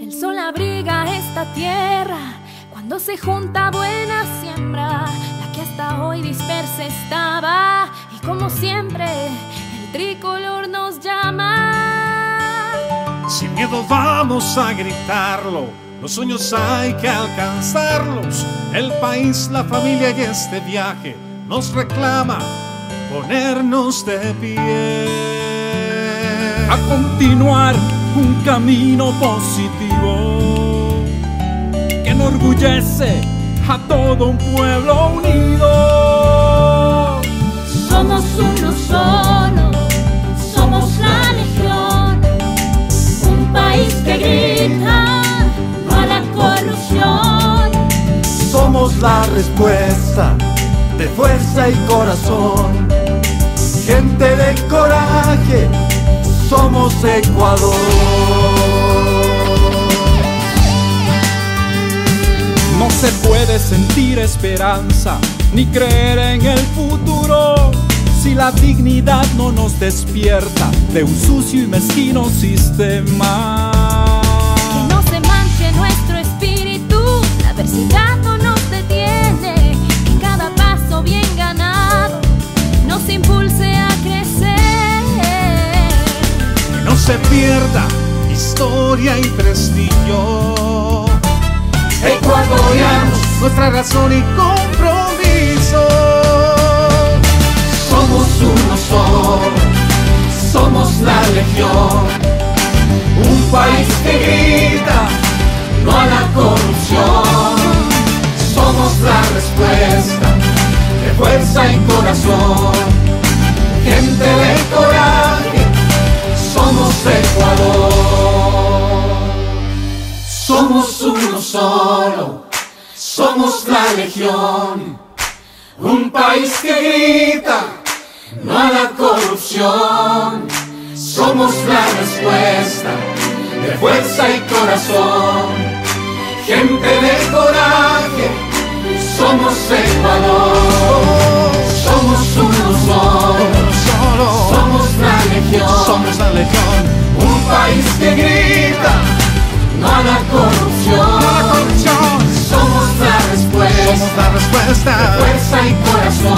El sol abriga esta tierra cuando se junta buena siembra, la que hasta hoy dispersa estaba y como siempre el tricolor nos llama. Sin miedo vamos a gritarlo, los sueños hay que alcanzarlos, el país, la familia y este viaje nos reclama ponernos de pie. A continuar un camino positivo que enorgullece a todo un pueblo unido. Somos uno solo, somos la legión, un país que grita no a la corrupción. Somos la respuesta de fuerza y corazón, gente de coraje somos Ecuador. No se puede sentir esperanza ni creer en el futuro si la dignidad no nos despierta de un sucio y mezquino sistema. Se pierda historia y prestigio. Ecuatorianos, nuestra razón y compromiso. Somos uno solo, somos la legión, un país que grita no a la corrupción. Somos la respuesta de fuerza y corazón, gente de coraje Somos uno solo, somos la legión, un país que grita no a la corrupción. Somos la respuesta de fuerza y corazón, gente de coraje, somos Ecuador. Somos uno solo, somos la legión, somos la legión, un país que grita no a la corrupción, no a la corrupción. Somos la respuesta, somos la respuesta, de fuerza y corazón,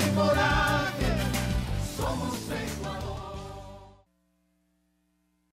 temporal.